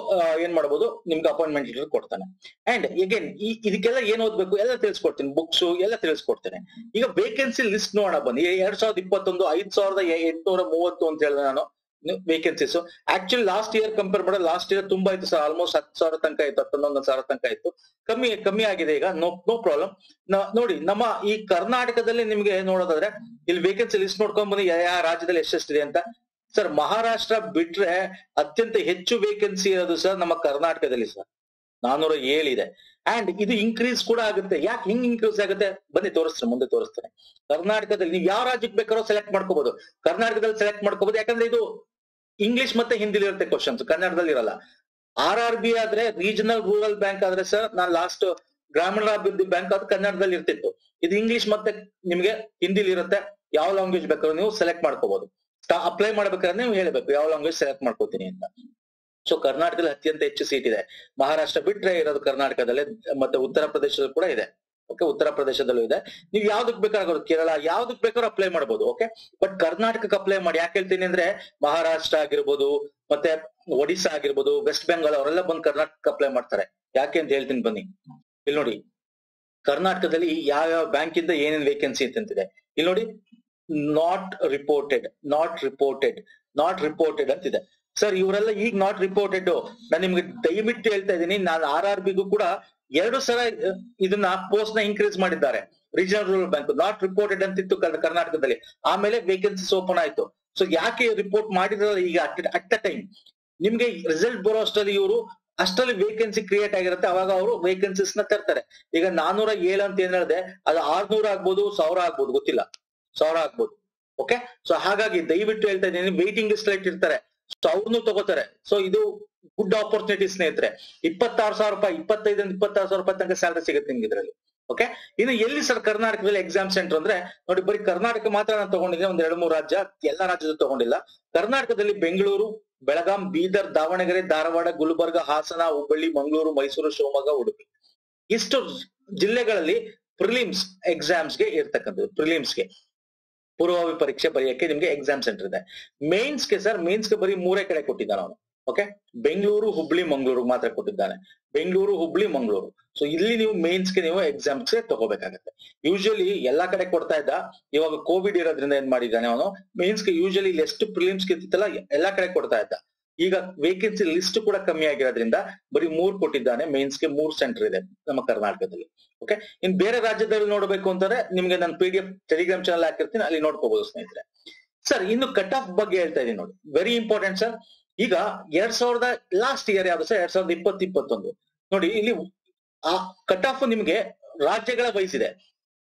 ಏನ್ ಮಾಡಬಹುದು ನಿಮ್ಗೆ ಅಪಾಯಿಂಟ್ಮೆಂಟ್ ಲೆಟರ್ ಕೊಡ್ತಾನೆ. ಅಂಡ್ ಅಗೇನ್ ಈ, ಇದಕ್ಕೆಲ್ಲ ಏನ್ ಓದ್ಬೇಕು? ಎಲ್ಲ ತಿಳಿಸ್ಕೊಡ್ತೀನಿ. ಬುಕ್ಸ್ ಎಲ್ಲ ತಿಳಿಸ್ಕೊಡ್ತೇನೆ. ಈಗ ವೇಕೆನ್ಸಿ ಲಿಸ್ಟ್ ನೋಡೋಣ ಬನ್ನಿ. ಎರಡ್ ಸಾವಿರದ ಇಪ್ಪತ್ತೊಂದು, ಐದ್ ಸಾವಿರದ ಎಂಟುನೂರ ಮೂವತ್ತು ಅಂತ ಹೇಳಿದೆ ನಾನು. Vacancies actually last year compare ಮಾಡಿದ್ರೆ ಲಾಸ್ಟ್ ಇಯರ್ ತುಂಬಾ ಇತ್ತು ಸರ್ ಆಲ್ಮೋಸ್ಟ್ ಹತ್ತು ಸಾವಿರ ತನಕ ಇತ್ತು ಹತ್ತೊಂದೊಂದು ಸಾವಿರ ತನಕ ಇತ್ತು ಕಮ್ಮಿ ಕಮ್ಮಿ ಆಗಿದೆ ಈಗ. ನೋ ನೋ ಪ್ರಾಬ್ಲಮ್ ನೋಡಿ, ನಮ್ಮ ಈ ಕರ್ನಾಟಕದಲ್ಲಿ ನಿಮ್ಗೆ ನೋಡೋದಾದ್ರೆ, ಇಲ್ಲಿ ವೇಕೆನ್ಸಿ ಲಿಸ್ಟ್ ನೋಡ್ಕೊಂಡ್ ಯಾವ ಯಾವ ರಾಜ್ಯದಲ್ಲಿ ಎಷ್ಟೆಷ್ಟಿದೆ ಅಂತ. ಸರ್, ಮಹಾರಾಷ್ಟ್ರ ಬಿಟ್ರೆ ಅತ್ಯಂತ ಹೆಚ್ಚು ವೇಕೆನ್ಸಿ ಇರೋದು ಸರ್ ನಮ್ಮ ಕರ್ನಾಟಕದಲ್ಲಿ ಸರ್. ನಾನೂರ ಏಳಿದೆ ಅಂಡ್ ಇದು ಇನ್ಕ್ರೀಸ್ ಕೂಡ ಆಗುತ್ತೆ. ಯಾಕೆ ಹಿಂಗ್ ಇನ್ಕ್ರೀಸ್ ಆಗುತ್ತೆ? ಬನ್ನಿ ತೋರಿಸ್ತೀನಿ, ಮುಂದೆ ತೋರಿಸ್ತೇನೆ. ಕರ್ನಾಟಕದಲ್ಲಿ ನೀವು ಯಾವ ರಾಜ್ಯಕ್ಕೆ ಬೇಕಾದ್ರೂ ಸೆಲೆಕ್ಟ್ ಮಾಡ್ಕೋಬಹುದು ಕರ್ನಾಟಕದಲ್ಲಿ ಸೆಲೆಕ್ಟ್ ಮಾಡ್ಕೋಬಹುದು ಯಾಕಂದ್ರೆ ಇದು ಇಂಗ್ಲಿಷ್ ಮತ್ತೆ ಹಿಂದಿಲಿ ಇರುತ್ತೆ ಕ್ವಶನ್ಸ್ ಕನ್ನಡದಲ್ಲಿ ಇರಲ್ಲ. ಆರ್ ಆರ್ ಬಿ ಆದ್ರೆ ರೀಜನಲ್ ರೂರಲ್ ಬ್ಯಾಂಕ್ ಆದ್ರೆ ಸರ್, ನಾನು ಲಾಸ್ಟ್ ಗ್ರಾಮೀಣಾಭಿವೃದ್ಧಿ ಬ್ಯಾಂಕ್ ಅದು ಕನ್ನಡದಲ್ಲಿ ಇರ್ತಿತ್ತು. ಇದು ಇಂಗ್ಲಿಷ್ ಮತ್ತೆ ನಿಮ್ಗೆ ಹಿಂದಿಲಿ ಇರುತ್ತೆ. ಯಾವ ಲ್ಯಾಂಗ್ವೇಜ್ ಬೇಕಾದ್ರೂ ನೀವು ಸೆಲೆಕ್ಟ್ ಮಾಡ್ಕೋಬಹುದು ಅಪ್ಲೈ ಮಾಡ್ಬೇಕಾದ್ರೆ ನೀವು ಹೇಳಬೇಕು, ಯಾವ ಲ್ಯಾಂಗ್ವೇಜ್ ಸೆಲೆಕ್ಟ್ ಮಾಡ್ಕೋತೀನಿ ಅಂತ. ಸೊ ಕರ್ನಾಟಕದಲ್ಲಿ ಅತ್ಯಂತ ಹೆಚ್ಚು ಸೀಟ್ ಇದೆ. ಮಹಾರಾಷ್ಟ್ರ ಬಿಟ್ರೆ ಇರೋದು ಕರ್ನಾಟಕದಲ್ಲೇ, ಮತ್ತೆ ಉತ್ತರ ಪ್ರದೇಶದಲ್ಲೂ ಕೂಡ ಇದೆ. ಓಕೆ ಉತ್ತರ ಪ್ರದೇಶದಲ್ಲೂ ಇದೆ. ನೀವು ಯಾವ್ದಕ್ ಬೇಕಾಗೋದು ಕೇರಳ, ಯಾವ್ದಕ್ ಬೇಕಾದ್ರೂ ಅಪ್ಲೈ ಮಾಡ್ಬೋದು ಓಕೆ ಬಟ್ ಕರ್ನಾಟಕಕ್ಕೆ ಅಪ್ಲೈ ಮಾಡಿ, ಯಾಕೆ ಹೇಳ್ತೀನಿ ಅಂದ್ರೆ, ಮಹಾರಾಷ್ಟ್ರ ಆಗಿರ್ಬೋದು, ಮತ್ತೆ ಒಡಿಶಾ ಆಗಿರ್ಬೋದು ವೆಸ್ಟ್ ಬೆಂಗಾಲ್ ಅವರೆಲ್ಲ ಬಂದು ಕರ್ನಾಟಕ ಅಪ್ಲೈ ಮಾಡ್ತಾರೆ. ಯಾಕೆ ಅಂತ ಹೇಳ್ತೀನಿ ಬನ್ನಿ. ಇಲ್ಲಿ ನೋಡಿ, ಕರ್ನಾಟಕದಲ್ಲಿ ಯಾವ ಯಾವ ಬ್ಯಾಂಕ್ ಇಂದ ಏನೇನ್ ವೇಕೆನ್ಸಿ ಅಂತಿದೆ ಇಲ್ಲಿ ನೋಡಿ not reported not reported not reported ಅಂತಿದೆ. ಸರ್ ಇವರೆಲ್ಲ ಈಗ ನಾಟ್ ರಿಪೋರ್ಟೆಡ್ ನಾನು ನಿಮ್ಗೆ ದಯವಿಟ್ಟು ಹೇಳ್ತಾ ಇದ್ದೀನಿ, ನಾನು ಆರ್ ಆರ್ ಬಿಗೂ ಕೂಡ ಎರಡು ಸಲ ಇದನ್ನ ಪೋಸ್ಟ್ನ ಇನ್ಕ್ರೀಸ್ ಮಾಡಿದ್ದಾರೆ. Regional rural bank not reported ಅಂತಿತ್ತು ಕರ್- ಕರ್ನಾಟಕದಲ್ಲಿ. ಆಮೇಲೆ ವೇಕೆನ್ಸಿಸ್ ಓಪನ್ ಆಯ್ತು. ಸೊ ಯಾಕೆ ರಿಪೋರ್ಟ್ ಮಾಡಿದ್ರಲ್ಲ ಈಗ ಅಟ್ ಅ ಟೈಮ್ ನಿಮ್ಗೆ ರಿಸಲ್ಟ್ ಬರೋ ಅಷ್ಟರಲ್ಲಿ ಇವರು ಅಷ್ಟರಲ್ಲಿ ವೇಕೆನ್ಸಿ ಕ್ರಿಯೇಟ್ ಆಗಿರುತ್ತೆ, ಅವಾಗ ಅವರು ವೇಕೆನ್ಸಿಸ್ನ ತರ್ತಾರೆ. ಈಗ ನಾನೂರ ಏಳು ಅಂತ ಏನ್ ಹೇಳಿದೆ, ಅದು ಆರ್ನೂರ ಆಗ್ಬೋದು, ಸಾವಿರ ಆಗ್ಬೋದು, ಗೊತ್ತಿಲ್ಲ. ಸಾವಿರ ಆಗ್ಬೋದು. ಓಕೆ ಸೊ ಹಾಗಾಗಿ ದಯವಿಟ್ಟು ಹೇಳ್ತಾ ಇದ್ದೀನಿ ವೇಟಿಂಗ್ ಲಿಸ್ಟ್ ಇರ್ತಾರೆ ಸೊ ಅವ್ರನ್ನು ತಗೋತಾರೆ. ಸೊ ಇದು ಗುಡ್ ಆಪರ್ಚುನಿಟಿ ಸ್ನೇಹಿತರೆ. ಇಪ್ಪತ್ತಾರು ಸಾವಿರ ರೂಪಾಯಿ, ಇಪ್ಪತ್ತೈದರಿಂದ ಇಪ್ಪತ್ತಾರು ಸಾವಿರ ರೂಪಾಯಿ ತನಕ ಸ್ಯಾಲರಿ ಸಿಗುತ್ತೆ ನಿಮ್ಗೆ ಇದರಲ್ಲಿ. ಓಕೆ ಇನ್ನು ಎಲ್ಲಿ ಸರ್ ಕರ್ನಾಟಕದಲ್ಲಿ ಎಕ್ಸಾಮ್ ಸೆಂಟರ್ ಅಂದ್ರೆ, ನೋಡಿ ಬರೀ ಕರ್ನಾಟಕ ಮಾತ್ರ ನಾನು ತಗೊಂಡಿದ್ದೆ, ಒಂದ್ ಎರಡು ಮೂರು ರಾಜ್ಯ, ಎಲ್ಲಾ ರಾಜ್ಯದ ತಗೊಂಡಿಲ್ಲ. ಕರ್ನಾಟಕದಲ್ಲಿ ಬೆಂಗಳೂರು, ಬೆಳಗಾಂ, ಬೀದರ್, ದಾವಣಗೆರೆ, ಧಾರವಾಡ, ಗುಲ್ಬರ್ಗ, ಹಾಸನ, ಹುಬ್ಬಳ್ಳಿ, ಮಂಗಳೂರು, ಮೈಸೂರು, ಶಿವಮೊಗ್ಗ, ಉಡುಪಿ. ಇಷ್ಟು ಜಿಲ್ಲೆಗಳಲ್ಲಿ ಪ್ರಿಲಿಮ್ಸ್ ಎಕ್ಸಾಮ್ಸ್ಗೆ ಇರ್ತಕ್ಕಂಥದ್ದು ಪ್ರಿಲಿಮ್ಸ್ಗೆ ಪೂರ್ವಭಾವಿ ಪರೀಕ್ಷೆ ಬರೆಯಕ್ಕೆ ನಿಮ್ಗೆ ಎಕ್ಸಾಮ್ ಸೆಂಟರ್ ಇದೆ. ಮೇನ್ಸ್ಗೆ ಸರ್ ಮೇನ್ಸ್ಗೆ ಬರೀ ಮೂರೇ ಕಡೆ ಕೊಟ್ಟಿದ್ದಾನೆ ಅವನು. ಓಕೆ ಬೆಂಗಳೂರು ಹುಬ್ಳಿ ಮಂಗಳೂರು ಮಾತ್ರ ಕೊಟ್ಟಿದ್ದಾನೆ. ಬೆಂಗಳೂರು ಹುಬ್ಳಿ ಮಂಗಳೂರು ಸೊ ಇಲ್ಲಿ ನೀವು ಮೇನ್ಸ್ಗೆ ನೀವು ಎಕ್ಸಾಮ್ಸ್ ತಗೋಬೇಕಾಗತ್ತೆ. ಯೂಶಲಿ ಎಲ್ಲಾ ಕಡೆ ಕೊಡ್ತಾ ಇದ್ದ, ಇವಾಗ ಕೋವಿಡ್ ಇರೋದ್ರಿಂದ ಏನ್ ಮಾಡಿದ್ದಾನೆ ಅವನು? ಮೇನ್ಸ್ಗೆ ಯೂಶಲಿ ಇಲ್ಲಿ ಎಷ್ಟು ಪ್ರಿಲಿಮ್ಸ್ ಇರ್ತಿತ್ತಲ್ಲ, ಎಲ್ಲಾ ಕಡೆ ಕೊಡ್ತಾ ಇದ್ದ. ಈಗ ವೇಕೆನ್ಸಿ ಲಿಸ್ಟ್ ಕೂಡ ಕಮ್ಮಿ ಆಗಿರೋದ್ರಿಂದ ಬರೀ ಮೂರ್ ಕೊಟ್ಟಿದ್ದಾನೆ ಮೇನ್ಸ್ಗೆ ಮೂರ್ ಸೆಂಟರ್ ಇದೆ ನಮ್ಮ ಕರ್ನಾಟಕದಲ್ಲಿ. ಓಕೆ ಇನ್ ಬೇರೆ ರಾಜ್ಯದಲ್ಲಿ ನೋಡ್ಬೇಕು ಅಂತಂದ್ರೆ ನಿಮ್ಗೆ ನಾನು P D F Telegram channel ಹಾಕಿರ್ತೀನಿ, ಅಲ್ಲಿ ನೋಡ್ಕೋಬಹುದು ಸ್ನೇಹಿತರೆ. ಸರ್ ಇನ್ನು ಕಟ್ ಆಫ್ ಬಗ್ಗೆ ಹೇಳ್ತಾ ಇದೀನಿ ನೋಡಿ. ವೆರಿ ಇಂಪಾರ್ಟೆಂಟ್ ಸರ್ ಈಗ ಎರಡ್ ಸಾವಿರದ ಲಾಸ್ಟ್ ಇಯರ್ ಯಾವ್ದು ಸರ್ ಎರಡ್ ಸಾವಿರದ ಇಪ್ಪತ್ತು, ಇಪ್ಪತ್ತೊಂದು. ನೋಡಿ, ಇಲ್ಲಿ ಆ ಕಟ್ ಆಫ್ ನಿಮ್ಗೆ ರಾಜ್ಯಗಳ ವಹಿಸಿದೆ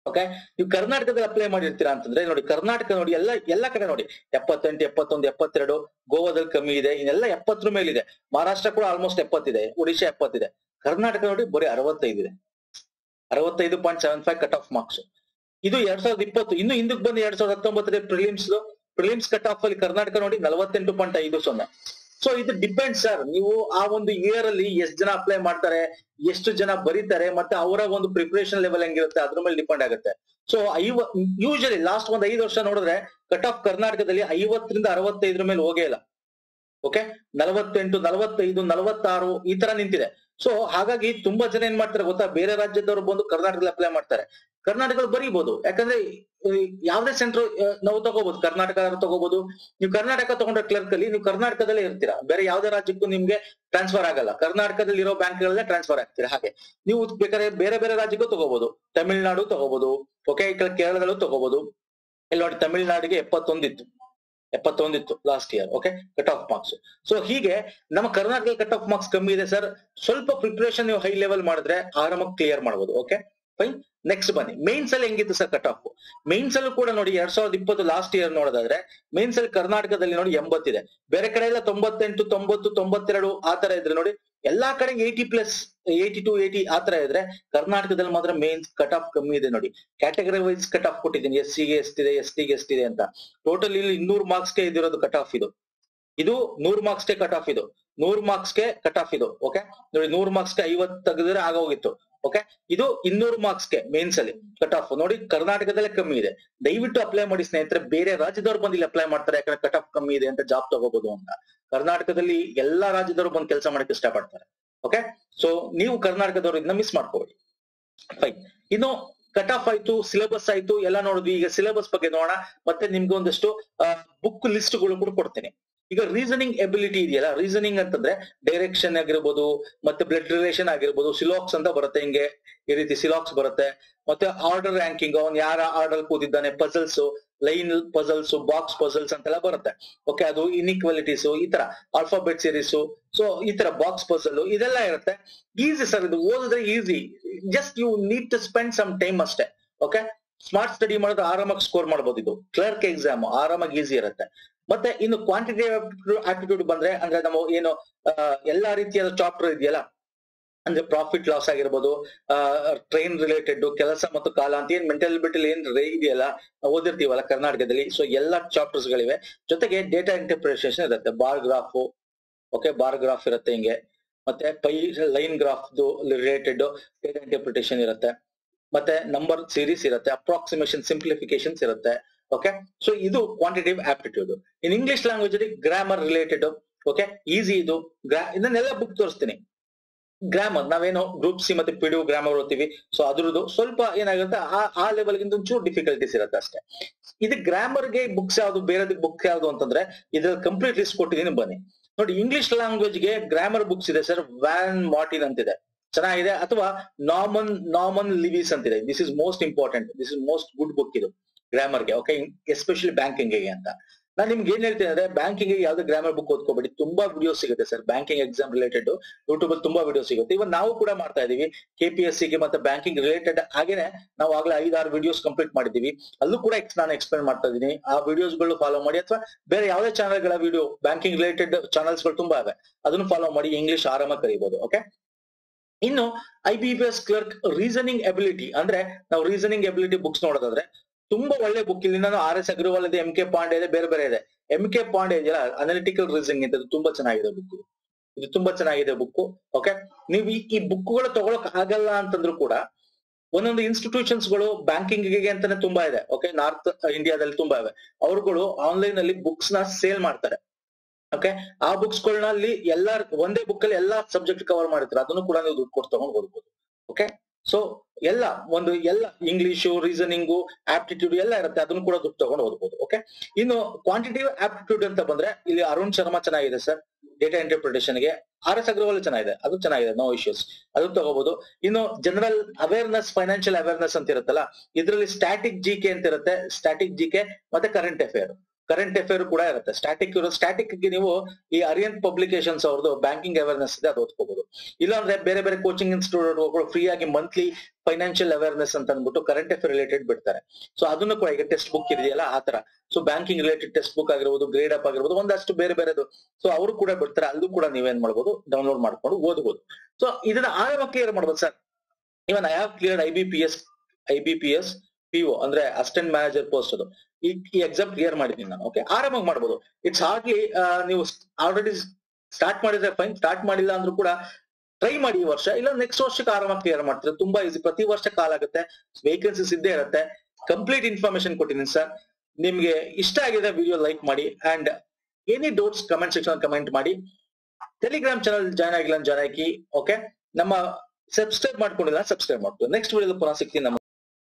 ಓಕೆ ನೀವು ಕರ್ನಾಟಕದಲ್ಲಿ ಅಪ್ಲೈ ಮಾಡಿರ್ತೀರಾ ಅಂತಂದ್ರೆ, ನೋಡಿ ಕರ್ನಾಟಕ ನೋಡಿ, ಎಲ್ಲ ಎಲ್ಲ ಕಡೆ ನೋಡಿ. ಎಪ್ಪತ್ತೆಂಟು, ಎಪ್ಪತ್ತೊಂದು, ಎಪ್ಪತ್ತೆರಡು, ಗೋವಾದಲ್ಲಿ ಕಮ್ಮಿ ಇದೆ, ಇನ್ನೆಲ್ಲ ಎಪ್ಪತ್ತರ ಮೇಲಿದೆ. ಮಹಾರಾಷ್ಟ್ರ ಕೂಡ ಆಲ್ಮೋಸ್ಟ್ ಎಪ್ಪತ್ತಿದೆ ಒಡಿಶಾ ಎಪ್ಪತ್ತಿದೆ. ಕರ್ನಾಟಕ ನೋಡಿ ಬರೀ ಅರವತ್ತೈದು ಇದೆ. ಅರವತ್ತೈದು point seven five cut off marks ಇದು ಎರಡ್ ಸಾವಿರದ ಇಪ್ಪತ್ತು, ಇನ್ನು ಹಿಂದಕ್ಕೆ ಬಂದು ಎರಡ್ ಸಾವಿರದ ಹತ್ತೊಂಬತ್ತರ ಪ್ರಿಲಿಮ್ಸ್ ಪ್ರಿಲಿಮ್ಸ್ ಕಟ್ ಆಫ್ ಅಲ್ಲಿ ಕರ್ನಾಟಕ ನೋಡಿ ನಲವತ್ತೆಂಟು ಪಾಯಿಂಟ್ ಐದು ಸೊನ್ನೆ. ಸೊ ಇದು ಡಿಪೆಂಡ್ ಸರ್ ನೀವು ಆ ಒಂದು ಇಯರ್ ಅಲ್ಲಿ ಎಷ್ಟು ಜನ ಅಪ್ಲೈ ಮಾಡ್ತಾರೆ, ಎಷ್ಟು ಜನ ಬರೀತಾರೆ, ಮತ್ತೆ ಅವರ ಒಂದು ಪ್ರಿಪರೇಷನ್ ಲೆವೆಲ್ ಹೆಂಗಿರುತ್ತೆ, ಅದ್ರ ಮೇಲೆ ಡಿಪೆಂಡ್ ಆಗುತ್ತೆ. ಸೊ ಐವ ಯೂಶಲಿ ಲಾಸ್ಟ್ ಒಂದ್ ಐದು ವರ್ಷ ನೋಡಿದ್ರೆ ಕಟ್ ಆಫ್ ಕರ್ನಾಟಕದಲ್ಲಿ ಐವತ್ತರಿಂದ ಅರವತ್ತೈದರ ಮೇಲೆ ಹೋಗೇ ಇಲ್ಲ. ಓಕೆ ನಲವತ್ತೆಂಟು, ನಲವತ್ತೈದು, ನಲವತ್ತಾರು ಈ ತರ ನಿಂತಿದೆ. ಸೊ ಹಾಗಾಗಿ ತುಂಬಾ ಜನ ಏನ್ ಮಾಡ್ತಾರೆ ಗೊತ್ತಾ? ಬೇರೆ ರಾಜ್ಯದವರು ಬಂದು ಕರ್ನಾಟಕದಲ್ಲಿ ಅಪ್ಲೈ ಮಾಡ್ತಾರೆ. ಕರ್ನಾಟಕದಲ್ಲಿ ಬರೀಬಹುದು ಯಾಕಂದ್ರೆ ಯಾವ್ದೇ ಸೆಂಟರ್ ನಾವು ತಗೋಬಹುದು ಕರ್ನಾಟಕ ತಗೋಬಹುದು ನೀವು ಕರ್ನಾಟಕ ತಗೊಂಡ್ರೆ ಕ್ಲರ್ಕ್ ಅಲ್ಲಿ, ನೀವು ಕರ್ನಾಟಕದಲ್ಲೇ ಇರ್ತೀರಾ. ಬೇರೆ ಯಾವ್ದೇ ರಾಜ್ಯಕ್ಕೂ ನಿಮ್ಗೆ ಟ್ರಾನ್ಸ್ಫರ್ ಆಗಲ್ಲ. ಕರ್ನಾಟಕದಲ್ಲಿ ಇರೋ ಬ್ಯಾಂಕ್ಗಳಲ್ಲೇ ಟ್ರಾನ್ಸ್ಫರ್ ಆಗ್ತೀರಾ? ಹಾಗೆ. ನೀವು ಬೇಕಾದ್ರೆ ಬೇರೆ ಬೇರೆ ರಾಜ್ಯಕ್ಕೂ ತಗೋಬಹುದು ತಮಿಳ್ನಾಡು ತಗೋಬಹುದು ಓಕೆ ಈ ಕೇರಳದಲ್ಲೂ ತಗೋಬಹುದು ಇಲ್ಲಿ ನೋಡಿ, ತಮಿಳ್ನಾಡಿಗೆ ಎಪ್ಪತ್ತೊಂದಿತ್ತು. ಎಪ್ಪತ್ತೊಂದಿತ್ತು last year okay cut off marks so ಹೀಗೆ ನಮ್ಮ ಕರ್ನಾಟಕದಲ್ಲಿ ಕಟ್ ಆಫ್ ಮಾರ್ಕ್ಸ್ ಕಮ್ಮಿ ಇದೆ ಸರ್ ಸ್ವಲ್ಪ ಪ್ರಿಪರೇಷನ್ ನೀವು ಹೈ ಲೆವೆಲ್ ಮಾಡಿದ್ರೆ ಆರಾಮಾಗಿ ಕ್ಲಿಯರ್ ಮಾಡಬಹುದು ಓಕೆ ಫೈನ್ ನೆಕ್ಸ್ಟ್ ಬನ್ನಿ. ಮೇನ್ಸ್ ಅಲ್ಲಿ ಹೆಂಗಿತ್ತು ಸರ್ ಕಟ್ ಆಫ್ ಮೇನ್ಸ್ ಅಲ್ಲಿ ಕೂಡ ನೋಡಿ, ಎರಡ್ ಸಾವಿರದ ಇಪ್ಪತ್ತು ಲಾಸ್ಟ್ ಇಯರ್ ನೋಡೋದಾದ್ರೆ ಮೇನ್ಸ್ ಅಲ್ಲಿ ಕರ್ನಾಟಕದಲ್ಲಿ ನೋಡಿ ಎಂಬತ್ತಿದೆ. ಬೇರೆ ಕಡೆ ಎಲ್ಲ ತೊಂಬತ್ತೆಂಟು, ತೊಂಬತ್ತು, ತೊಂಬತ್ತೆರಡು ಆ ತರ ಇದ್ರೆ ನೋಡಿ ಎಲ್ಲಾ ಕಡೆ eighty plus eighty to eighty ಆ ತರ ಇದ್ರೆ ಕರ್ನಾಟಕದಲ್ಲಿ ಮಾತ್ರ ಮೇನ್ ಕಟ್ ಆಫ್ ಕಮ್ಮಿ ಇದೆ ನೋಡಿ. ಕ್ಯಾಟಗರಿ ವೈಸ್ ಕಟ್ ಆಫ್ ಕೊಟ್ಟಿದ್ದೀನಿ. ಎಸ್ಗೆ ಎಷ್ಟಿದೆ ಎಸ್ ಟಿಗೆ ಎಷ್ಟಿದೆ ಅಂತ. ಟೋಟಲ್ ಇಲ್ಲಿ ಇನ್ನೂರು ಮಾರ್ಕ್ಸ್ಗೆ ಇದಿರೋದು ಕಟ್ ಆಫ್ ಇದು. ಇದು ನೂರ್ ಮಾರ್ಕ್ಸ್ಗೆ ಕಟ್ ಆಫ್ ಇದು. ನೂರ್ ಮಾರ್ಕ್ಸ್ಗೆ ಕಟ್ ಆಫ್ ಇದು ಓಕೆ ನೋಡಿ, ನೂರ್ ಮಾರ್ಕ್ಸ್ಗೆ ಐವತ್ ತೆಗೆದ್ರೆ ಆಗೋಗಿತ್ತು ಓಕೆ ಇದು ಇನ್ನೂರು ಮಾರ್ಕ್ಸ್ಗೆ ಮೇನ್ಸ್ ಅಲ್ಲಿ ಕಟ್ ಆಫ್ ನೋಡಿ, ಕರ್ನಾಟಕದಲ್ಲೇ ಕಮ್ಮಿ ಇದೆ. ದಯವಿಟ್ಟು ಅಪ್ಲೈ ಮಾಡಿ ಸ್ನೇಹಿತರೆ, ಬೇರೆ ರಾಜ್ಯದವ್ರು ಬಂದು ಇಲ್ಲಿ ಅಪ್ಲೈ ಮಾಡ್ತಾರೆ, ಯಾಕಂದ್ರೆ ಕಟ್ ಆಫ್ ಕಮ್ಮಿ ಇದೆ ಅಂತ ಜಾಬ್ ತಗೋಬಹುದು ಅಂತ. ಕರ್ನಾಟಕದಲ್ಲಿ ಎಲ್ಲಾ ರಾಜ್ಯದವರು ಬಂದು ಕೆಲಸ ಮಾಡಕ್ಕೆ ಇಷ್ಟಪಡ್ತಾರೆ ಓಕೆ ಸೊ ನೀವು ಕರ್ನಾಟಕದವರು ಇದನ್ನ ಮಿಸ್ ಮಾಡ್ಕೋಬೇಡಿ ಫೈನ್ ಇನ್ನು ಕಟ್ ಆಫ್ ಆಯ್ತು ಸಿಲೆಬಸ್ ಆಯ್ತು, ಎಲ್ಲ ನೋಡಿದ್ವಿ ಈಗ ಸಿಲೆಬಸ್ ಬಗ್ಗೆ ನೋಡೋಣ. ಮತ್ತೆ ನಿಮ್ಗೆ ಒಂದಷ್ಟು ಬುಕ್ ಲಿಸ್ಟ್ಗಳು ಕೂಡ ಕೊಡ್ತೇನೆ. ಈಗ ರೀಸನಿಂಗ್ ಎಬಿಲಿಟಿ ಇದೆಯಲ್ಲ? ರೀಸನಿಂಗ್ ಅಂತಂದ್ರೆ ಡೈರೆಕ್ಷನ್ ಆಗಿರ್ಬೋದು, ಮತ್ತೆ ಬ್ಲಡ್ ರಿಲೇಷನ್ ಆಗಿರ್ಬೋದು ಸಿಲಾಕ್ಸ್ ಅಂತ ಬರುತ್ತೆ ಹಿಂಗೆ. ಈ ರೀತಿ ಸಿಲಾಕ್ಸ್ ಬರುತ್ತೆ. ಮತ್ತೆ ಆರ್ಡರ್ ರ್ಯಾಂಕಿಂಗ್ ಅವ್ನು ಯಾರ ಆರ್ಡರ್ ಕೂತಿದ್ದಾನೆ? Puzzles line puzzles box puzzles ಅಂತೆಲ್ಲ ಬರುತ್ತೆ. ಓಕೆ ಅದು ಇನ್ಇಕ್ವಾಲಿಟೀಸ್ ಈ ತರ. ಆಲ್ಫಾಬೆಟ್ ಸೀರೀಸ್ ಸೊ ಈ ತರ ಬಾಕ್ಸ್ ಪಜಲ್ ಇದೆಲ್ಲ ಇರುತ್ತೆ. ಈಸಿ ಸರ್ ಇದು ಓದಿದ್ರೆ easy just you need to spend some time ಅಷ್ಟೇ. ಓಕೆ ಸ್ಮಾರ್ಟ್ ಸ್ಟಡಿ ಮಾಡಿದ್ರೆ ಆರಾಮಾಗಿ ಸ್ಕೋರ್ ಮಾಡಬಹುದು ಇದು. ಕ್ಲರ್ಕ್ ಎಕ್ಸಾಮ್ ಆರಾಮಾಗಿ ಈಸಿ ಇರುತ್ತೆ. ಮತ್ತೆ ಇನ್ನು ಕ್ವಾಂಟಿಟಿ ಆಪ್ಟಿಟ್ಯೂಡ್ ಬಂದ್ರೆ, ಅಂದ್ರೆ ನಾವು ಏನು ಎಲ್ಲಾ ರೀತಿಯಾದ ಚಾಪ್ಟರ್ ಇದೆಯಲ್ಲ, ಅಂದ್ರೆ ಪ್ರಾಫಿಟ್ ಲಾಸ್ ಆಗಿರ್ಬೋದು ಟ್ರೈನ್ ರಿಲೇಟೆಡ್ ಕೆಲಸ ಮತ್ತು ಕಾಲ ಅಂತ ಏನ್ ಮೆಂಟಲಿಬಿಟಿ ಏನ್ ಇದೆಯಲ್ಲ, ಓದಿರ್ತೀವಲ್ಲ ಕರ್ನಾಟಕದಲ್ಲಿ ಸೊ ಎಲ್ಲಾ ಚಾಪ್ಟರ್ಸ್ ಗಳಿವೆ. ಜೊತೆಗೆ ಡೇಟಾ ಇಂಟರ್ಪ್ರಿಟೇಷನ್ ಇರುತ್ತೆ bar graph okay bar graph ಇರುತ್ತೆ ಹಿಂಗೆ, ಮತ್ತೆ pie line graph related data interpretation ಇರುತ್ತೆ, ಮತ್ತೆ ನಂಬರ್ ಸೀರೀಸ್ ಇರುತ್ತೆ ಅಪ್ರಾಕ್ಸಿಮೇಷನ್ ಸಿಂಪ್ಲಿಫಿಕೇಶನ್ಸ್ ಇರುತ್ತೆ ಓಕೆ ಸೊ ಇದು quantitative aptitude in English language ಅಲ್ಲಿ ಗ್ರಾಮರ್ ರಿಲೇಟೆಡ್ ಓಕೆ ಈಸಿ ಇದು. ಇದನ್ನೆಲ್ಲ ಬುಕ್ ತೋರಿಸ್ತೀನಿ. ಗ್ರಾಮರ್ ನಾವೇನು ಗ್ರೂಪ್ ಸಿ ಮತ್ತೆ ಪಿಡಿಒ ಗ್ರಾಮರ್ ಓದ್ತೀವಿ. ಸೊ ಅದ್ರದ್ದು ಸ್ವಲ್ಪ ಏನಾಗುತ್ತೆ? ಆ ಆ ಲೆವೆಲ್ ಗಿಂತ ಒಂಚೂರು ಡಿಫಿಕಲ್ಟೀಸ್ ಇರುತ್ತೆ ಅಷ್ಟೇ. ಇದು ಗ್ರಾಮರ್ಗೆ ಬುಕ್ಸ್ ಯಾವ್ದು ಬೇರೆ ಬುಕ್ ಯಾವ್ದು ಅಂತಂದ್ರೆ, ಇದ್ರಲ್ಲಿ ಕಂಪ್ಲೀಟ್ ಲಿಸ್ಟ್ ಕೊಟ್ಟಿದ್ದೀನಿ ಬನ್ನಿ. ನೋಡಿ ಇಂಗ್ಲಿಷ್ ಲ್ಯಾಂಗ್ವೇಜ್ಗೆ ಗ್ರಾಮರ್ ಬುಕ್ಸ್ ಇದೆ ಸರ್. ವ್ಯಾನ್ ಮಾರ್ಟಿನ್ ಅಂತಿದೆ. ಚೆನ್ನಾಗಿದೆ? ಅಥವಾ ನಾಮನ್ ನಾರ್ಮನ್ ಅಂತ ಅಂತಿದೆ. This is most important this is most good book ಇದು. ಗ್ರಾಮರ್ಗೆ ಓಕೆ ಎಸ್ಪೆಷಲಿ ಬ್ಯಾಂಕಿಂಗ್ಗೆ ಅಂತ. ನಾನು ನಿಮ್ಗೆ ಏನ್ ಹೇಳ್ತೀನಿ ಅಂದ್ರೆ ಬ್ಯಾಂಕಿಂಗ್ ಯಾವ್ದು ಗ್ರಾಮರ್ ಬುಕ್ ಓದ್ಕೋಬೇಡಿ. ತುಂಬಾ ವಿಡಿಯೋ ಸಿಗುತ್ತೆ sir banking exam related YouTube ಅಲ್ಲಿ ತುಂಬಾ ವಿಡಿಯೋ ಸಿಗುತ್ತೆ. ಇವನ್ ನಾವು ಕೂಡ ಮಾಡ್ತಾ ಇದೀವಿ. ಕೆ ಪಿ ಎಸ್ಗೆ ಮತ್ತೆ ಬ್ಯಾಂಕಿಂಗ್ ರಿಲೇಟೆಡ್ ಹಾಗೇನೆ ನಾವು ಆಗ್ಲೇ ಐದಾರು ವಿಡಿಯೋಸ್ ಕಂಪ್ಲೀಟ್ ಮಾಡಿದೀವಿ ಅಲ್ಲೂ ಕೂಡ ನಾನು ಎಕ್ಸ್ಪ್ಲೇನ್ ಮಾಡ್ತಾ ಇದೀನಿ. ಆ ವಿಡಿಯೋಸ್ಗಳು ಫಾಲೋ ಮಾಡಿ ಅಥವಾ ಬೇರೆ ಯಾವುದೇ ಚಾನಲ್ಗಳ ವಿಡಿಯೋ ಬ್ಯಾಂಕಿಂಗ್ ರಿಲೇಟೆಡ್ ಚಾನಲ್ಸ್ಗಳು ತುಂಬಾ ಇವೆ. ಅದನ್ನು ಫಾಲೋ ಮಾಡಿ ಇಂಗ್ಲಿಷ್ ಆರಾಮ ಕಲಿಬಹುದು ಓಕೆ ಇನ್ನು I B P S clerk reasoning ability ಅಂದ್ರೆ ನಾವು ರೀಸನಿಂಗ್ ಎಬಿಲಿಟಿ ಬುಕ್ಸ್ ನೋಡೋದಾದ್ರೆ ತುಂಬಾ ಒಳ್ಳೆ ಬುಕ್ ಇಲ್ಲಿ. ನಾನು ಆರ್ ಎಸ್ ಅಗ್ರವಾಲ್ ಇದೆ ಎಂ ಕೆ ಪಾಂಡೆ ಇದೆ, ಬೇರೆ ಬೇರೆ ಇದೆ. ಎಂ ಕೆ ಪಾಂಡೆ ಇದೆಯಲ್ಲ ಅನಾಲಿಟಿಕಲ್ ರೀಸನಿಂಗ್ ಅಂತ ತುಂಬಾ ಚೆನ್ನಾಗಿದೆ ಬುಕ್ ಇದು ತುಂಬಾ ಚೆನ್ನಾಗಿದೆ ಬುಕ್ ಓಕೆ ನೀವು ಈ ಬುಕ್ಗಳು ತಗೊಳಕ್ ಆಗಲ್ಲ ಅಂತಂದ್ರು ಕೂಡ ಒಂದೊಂದು ಇನ್ಸ್ಟಿಟ್ಯೂಷನ್ಸ್ಗಳು ಬ್ಯಾಂಕಿಂಗ್ಗೆ ಅಂತಾನೆ ತುಂಬಾ ಇದೆ. ಓಕೆ ನಾರ್ತ್ ಇಂಡಿಯಾದಲ್ಲಿ ತುಂಬಾ ಇವೆ. ಅವ್ರುಗಳು ಆನ್ಲೈನ್ ಅಲ್ಲಿ ಬುಕ್ಸ್ನ ಸೇಲ್ ಮಾಡ್ತಾರೆ. ಓಕೆ ಆ ಬುಕ್ಸ್ ಗಳ್ನ ಅಲ್ಲಿ ಎಲ್ಲಾರ್ ಒಂದೇ ಬುಕ್ ಅಲ್ಲಿ ಎಲ್ಲಾ ಸಬ್ಜೆಕ್ಟ್ ಕವರ್ ಮಾಡಿರ್ತಾರೆ ಅದನ್ನು ಕೂಡ ನೀವು ದುಡ್ಡು ಕೊಟ್ಟು ತಗೊಂಡು ಓದ್ಬೋದು ಓಕೆ ಸೊ ಎಲ್ಲ ಒಂದು ಎಲ್ಲ ಇಂಗ್ಲಿಷು ರೀಸನಿಂಗು ಆಪ್ಟಿಟ್ಯೂಡ್ ಎಲ್ಲ ಇರುತ್ತೆ. ಅದನ್ನ ಕೂಡ ತಗೊಂಡು ಓದ್ಬೋದು ಓಕೆ ಇನ್ನು ಕ್ವಾಂಟಿಟಿವ್ ಆಪ್ಟಿಟ್ಯೂಡ್ ಅಂತ ಬಂದ್ರೆ, ಇಲ್ಲಿ ಅರುಣ್ ಶರ್ಮಾ ಚೆನ್ನಾಗಿದೆ ಸರ್ ಡೇಟಾ ಇಂಟರ್ಪ್ರಿಟೇಷನ್ಗೆ. ಆರ್ ಎಸ್ ಅಗ್ರವಾಲ್ ಚೆನ್ನಾಗಿದೆ. ಅದು ಚೆನ್ನಾಗಿದೆ ನೋ ಇಶ್ಯೂಸ್ ಅದು ತಗೋಬಹುದು ಇನ್ನು ಜನರಲ್ ಅವೇರ್ನೆಸ್ ಫೈನಾನ್ಷಿಯಲ್ ಅವೇರ್ನೆಸ್ ಅಂತ ಇರುತ್ತಲ್ಲ ಇದರಲ್ಲಿ ಸ್ಟ್ಯಾಟಿಕ್ ಜಿ ಕೆ ಅಂತ ಇರುತ್ತೆ ಸ್ಟ್ಯಾಟಿಕ್ ಜಿ ಕೆ ಮತ್ತೆ ಕರೆಂಟ್ ಅಫೇರ್ ಕರೆಂಟ್ ಅಫೇರ್ ಕೂಡ ಇರುತ್ತೆ. ಸ್ಟಾಟಿಕ್ ಸ್ಟ್ಯಾಟಿಕ್ಗೆ ನೀವು ಈ ಅರಿಯಂತ್ ಪಬ್ಲಿಕೇಶನ್ಸ್ ಅವ್ರದ್ದು ಬ್ಯಾಂಕಿಂಗ್ ಅವೇರ್ನೆಸ್ ಇದೆ, ಅದು ಓದ್ಕೋಬಹುದು ಇಲ್ಲಾಂದ್ರೆ ಬೇರೆ ಬೇರೆ ಕೋಚಿಂಗ್ ಇನ್ಸ್ಟಿಟ್ಯೂಟ್ಗಳು ಫ್ರೀ ಆಗಿ ಮಂತ್ಲಿ ಫೈನಾನ್ಷಿಯಲ್ ಅವೇರ್ನೆಸ್ ಅಂತ ಅಂದ್ಬಿಟ್ಟು ಕರೆಂಟ್ ಅಫೇರ್ ರಿಲೇಟೆಡ್ ಬಿಡ್ತಾರೆ. ಸೊ ಅದನ್ನು ಕೂಡ ಈಗ ಟೆಕ್ಸ್ಟ್ ಬುಕ್ ಇದೆಯಲ್ಲ, ಆ ತರ so banking related text book ಆಗಿರ್ಬೋದು ಗ್ರೇಡ್ ಅಪ್ ಆಗಿರ್ಬೋದು, ಒಂದಷ್ಟು ಬೇರೆ ಬೇರೆದು. ಸೊ ಅವರು ಕೂಡ ಬಿಡ್ತಾರೆ, ಅಲ್ಲೂ ಕೂಡ ನೀವೇನ್ ಮಾಡ್ಬೋದು ಡೌನ್ಲೋಡ್ ಮಾಡ್ಕೊಂಡು ಓದಬಹುದು ಸೊ ಇದನ್ನ ಆರಾಮ ಕ್ಲಿಯರ್ ಮಾಡ್ಬೋದು sir? Even I have clear I B P S I B P S P O ಅಂದ್ರೆ ಅಸಿಸ್ಟೆಂಟ್ ಮ್ಯಾನೇಜರ್ ಪೋಸ್ಟ್ ಅದು. ಈ ಎಕ್ಸಾಮ್ ಕ್ಲಿಯರ್ ಮಾಡಿದ್ದೀನಿ ನಾನು ಓಕೆ ಆರಾಮಾಗಿ ಮಾಡ್ಬೋದು. ಇಟ್ಸ್ ಹಾರ್ಡ್ಲಿ ನೀವು ಆಲ್ರೆಡಿ ಸ್ಟಾರ್ಟ್ ಮಾಡಿದ್ರೆ ಫೈನ್ ಸ್ಟಾರ್ಟ್ ಮಾಡಿಲ್ಲ ಅಂದ್ರೂ ಕೂಡ ಟ್ರೈ ಮಾಡಿ ಈ ವರ್ಷ. ಇಲ್ಲ ನೆಕ್ಸ್ಟ್ ವರ್ಷಕ್ಕೆ ಆರಾಮಾಗಿ ಕ್ಲಿಯರ್ ಮಾಡ್ತಾರೆ? ತುಂಬಾ ಈಸಿ ಪ್ರತಿ ವರ್ಷ ಕಾಲ್ ಆಗುತ್ತೆ ವೇಕೆನ್ಸೀಸ್ ಇದ್ದೇ ಇರುತ್ತೆ. ಕಂಪ್ಲೀಟ್ ಇನ್ಫಾರ್ಮೇಶನ್ ಕೊಟ್ಟಿದ್ದೀನಿ ಸರ್ ನಿಮ್ಗೆ ಇಷ್ಟ ಆಗಿದೆ ವಿಡಿಯೋ ಲೈಕ್ ಮಾಡಿ and any doubts comment section comment ಮಾಡಿ. ಟೆಲಿಗ್ರಾಮ್ ಚಾನಲ್ ಜಾಯ್ನ್ ಆಗಿಲ್ಲ ಜಾಯ್ನ್ ಆಗಿ ಓಕೆ ನಮ್ಮ ಸಬ್ಸ್ಕ್ರೈಬ್ ಮಾಡ್ಕೊಂಡಿಲ್ಲ ಸಬ್ಸ್ಕ್ರೈಬ್ ಮಾಡ್ಕೊಂಡು ನೆಕ್ಸ್ಟ್ ವಿಡಿಯೋ ಪುನಃ ಸಿಗ್ತೀನಿ ನಮ್ಮ